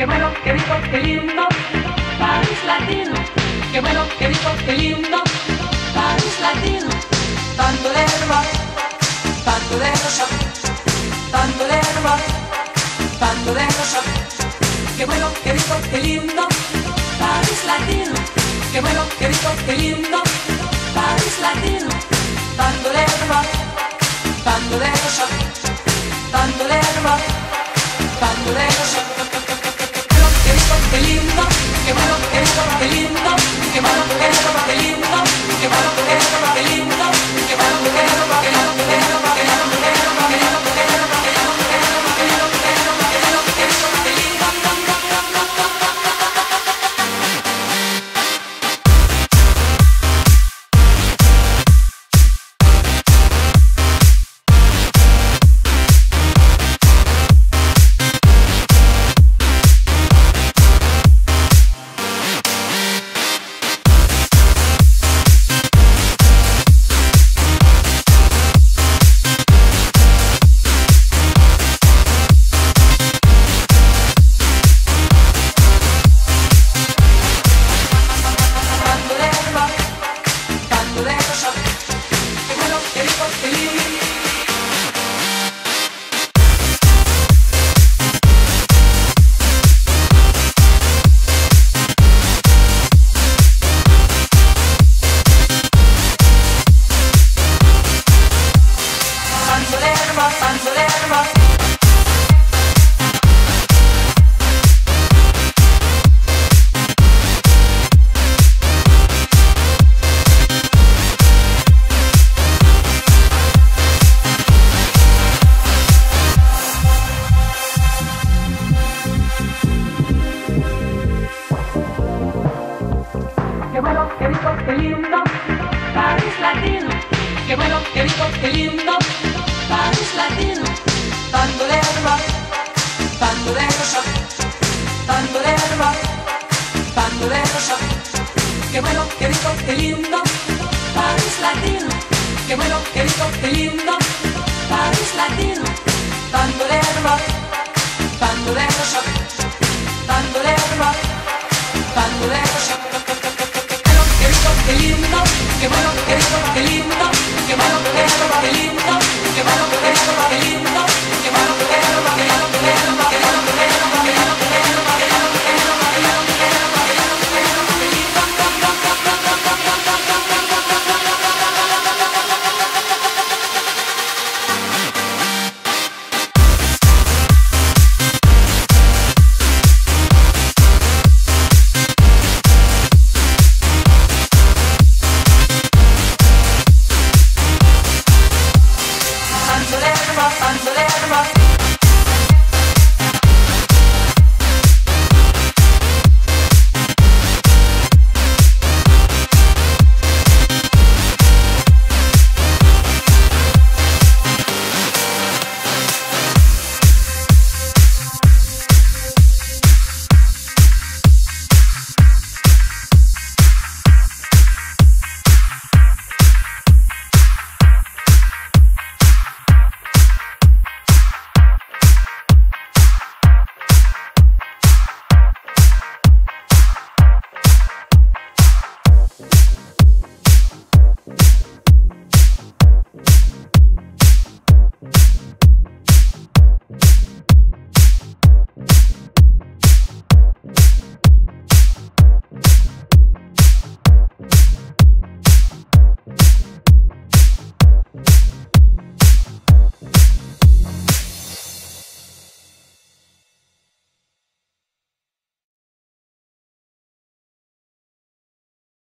qué bueno, qué rico, qué lindo, París latino, qué bueno, qué rico, qué lindo, París latino, tanto de rock, tanto de rock, tanto de rock, tanto de rock, qué bueno, qué rico, qué lindo, París latino, qué bueno, qué rico, qué lindo, París latino, tanto de rock, tanto de rock, tanto de rock, tanto de rock Qué bueno, qué rico, qué lindo, París latino. Qué bueno, qué rico, qué lindo, París latino. De rock, de rock, de rock, de rock. Qué bueno, qué rico, qué lindo, París latino. Qué bueno, qué rico, qué lindo, París latino. Tanto de rock, tanto de rock,